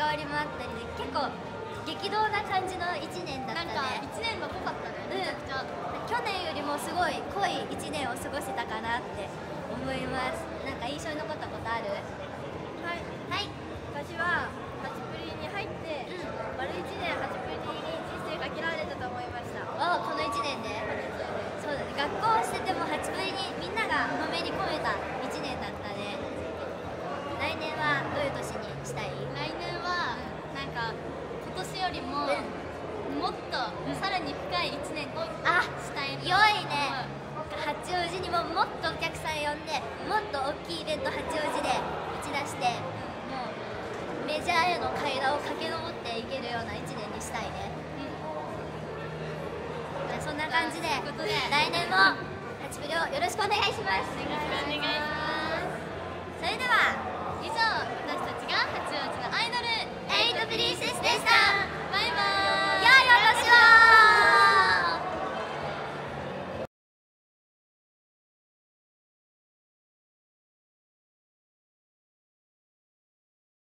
っとした入れ替わりもあったりで結構激動な感じの1年だったね。なんか1年が濃かったね。めちゃくちゃ、去年よりもすごい濃い1年を過ごせたかなって思います。なんか印象に残ったことある？はい。はい。私はハチプリに入って、丸1ももっとお客さん呼んでもっと大きいイベント八王子で打ち出してもうメジャーへの階段を駆け上っていけるような1年にしたいね。そんな感じで来年も八プリをよろしくお願いします。お願いします